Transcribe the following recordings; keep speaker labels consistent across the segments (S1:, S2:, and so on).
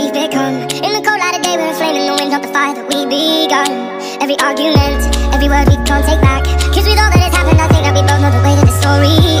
S1: we've become In the cold light of day we're a flame in the wind of the fire that we begun. Every argument, every word we can't take back. Cause with all that has happened I think that we both know the way that the story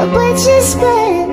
S1: a butcher's bed.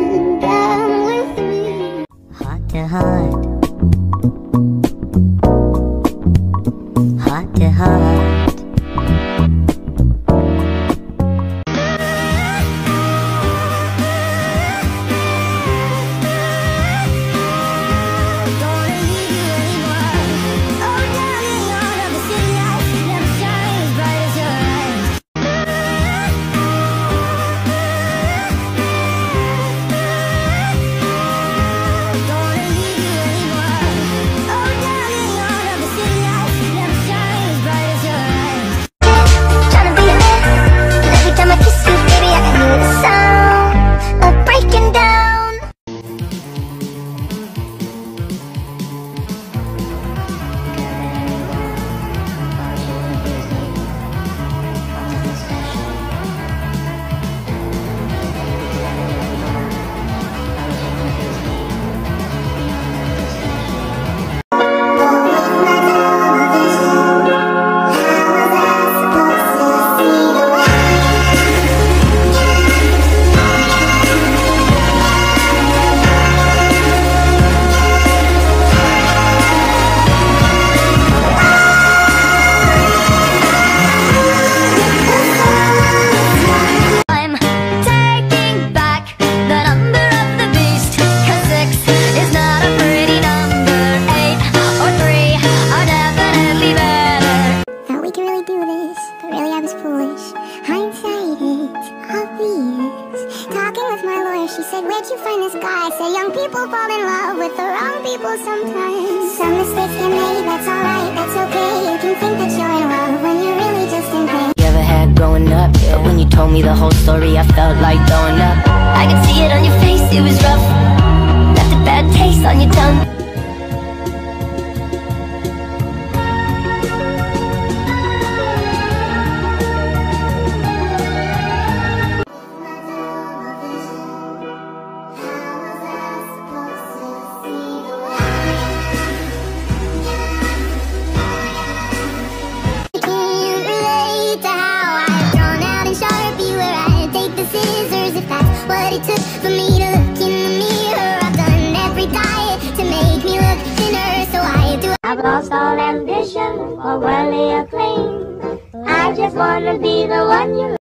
S1: people fall in love with the wrong people sometimes. Some mistakes get made, that's alright, that's okay. You can think that you're in love when you're really just in pain.
S2: You ever had growing up? But when you told me the whole story, I felt like throwing up.
S1: I could see it on your face, it was rough. Left a bad taste on your tongue. I've lost all ambition for worldly acclaim. I just wanna be the one you